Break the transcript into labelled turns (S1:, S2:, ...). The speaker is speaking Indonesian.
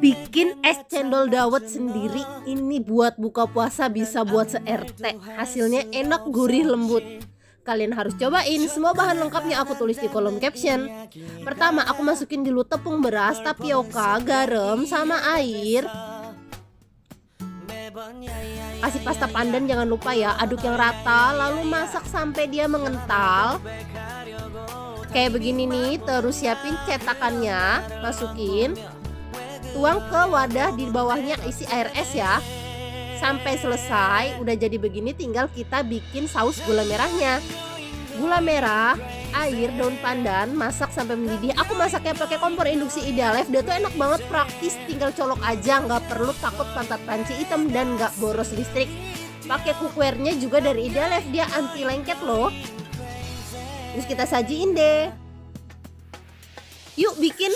S1: bikin es cendol dawet sendiri. Ini buat buka puasa bisa buat se-RT hasilnya enak gurih lembut. Kalian harus cobain. Semua bahan lengkapnya aku tulis di kolom caption. Pertama aku masukin dulu tepung beras tapioka garam sama air. Kasih pasta pandan jangan lupa ya. Aduk yang rata lalu masak sampai dia mengental. Kayak begini nih terus siapin cetakannya. Masukin tuang ke wadah di bawahnya isi air es ya. Sampai selesai udah jadi begini tinggal kita bikin saus gula merahnya. Gula merah air daun pandan masak sampai mendidih. Aku masaknya pakai kompor induksi idealef. Dia tuh enak banget praktis tinggal colok aja. Nggak perlu takut pantat panci hitam dan nggak boros listrik. Pakai cookwarenya juga dari idealef. Dia anti lengket loh. Terus kita sajiin deh yuk bikin